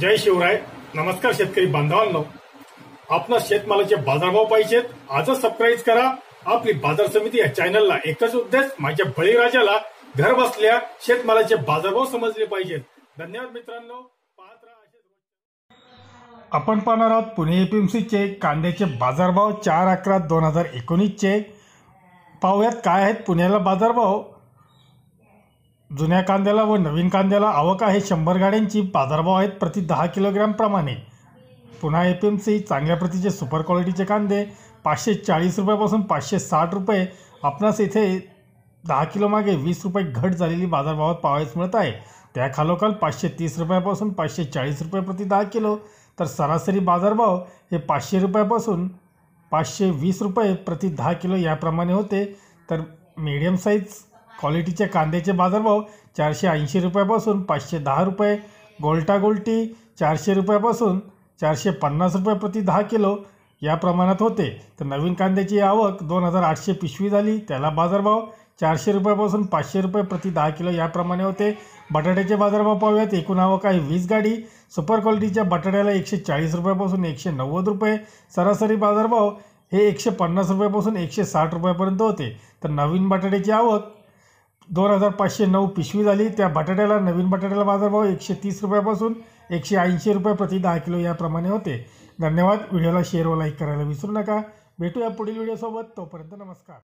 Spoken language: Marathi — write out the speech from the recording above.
जय शिवराय. नमस्कार शेतकरी बांधवांनो. आपला शेतमालाचे बाजारभाव पाहिजेत. आजच सबस्क्राईब करा. आपली बाजार समिती या चॅनलला एकच उद्देश माझ्या बळीराजाला घर बसल्या शेतमालाचे बाजारभाव समजले पाहिजेत. धन्यवाद मित्रांनो. पाहत राहा आपण पाहणार आहोत पुणे एपीएमसीचे कांद्याचे बाजारभाव चार अकरा दोन हजार एकोणीसचे. पाहूयात काय आहेत पुण्याला बाजारभाव. जुन्या कांद्याला व नवीन कांद्याला आवक आहे शंभर गाड्यांची बाजारभाव आहेत प्रति दहा किलोग्रॅमप्रमाणे पुन्हा एफ एम सी चांगल्या प्रतीचे सुपर क्वालिटीचे कांदे पाचशे चाळीस रुपयापासून पाचशे साठ रुपये. आपणास इथे दहा किलोमागे वीस रुपये घट झालेली बाजारभावात पाहावयास मिळत आहे. त्या खालोखाल पाचशे तीस रुपयापासून पाचशे चाळीस रुपये प्रति दहा किलो. तर सरासरी बाजारभाव हे पाचशे रुपयापासून पाचशे वीस रुपये प्रति दहा किलो याप्रमाणे होते. तर मीडियम साईज क्वालिटीच्या कांद्याचे बाजारभाव चारशे ऐंशी रुपयापासून पाचशे दहा रुपये गोल्टा गोल्टी चारशे रुपयापासून चारशे पन्नास रुपये प्रति दहा किलो या प्रमाणात होते. तर नवीन कांद्याची आवक दोन हजार आठशे पिशवी झाली. त्याला बाजारभाव चारशे रुपयापासून पाचशे रुपये प्रति दहा किलो याप्रमाणे होते. बटाट्याचे बाजारभाव पाहूयात. एकूण आवक आहे वीस गाडी. सुपर क्वालिटीच्या बटाट्याला एकशे चाळीस रुपयापासून एकशे नव्वद रुपये. सरासरी बाजारभाव हे एकशे पन्नास रुपयापासून एकशे साठ रुपयापर्यंत होते. तर नवीन बटाट्याची आवक दोन हजार पाचशे नऊ पिशवी झाली. त्या बटाट्याला नवीन बटाट्याला बाजारभाव एकशे तीस रुपयापासून एकशे ऐंशी रुपये प्रति दहा किलो याप्रमाणे होते. धन्यवाद. व्हिडिओला शेअर व लाईक करायला विसरू नका. भेटूया पुढील व्हिडिओसोबत. तोपर्यंत नमस्कार.